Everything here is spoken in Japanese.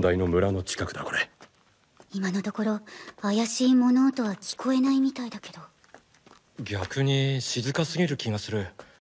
題の村の近くだこれ。今のところ怪しい物音は聞こえないみたいだけど。逆に静かすぎる気がする。